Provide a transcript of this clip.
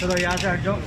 चलो यहाँ से हट जाओ।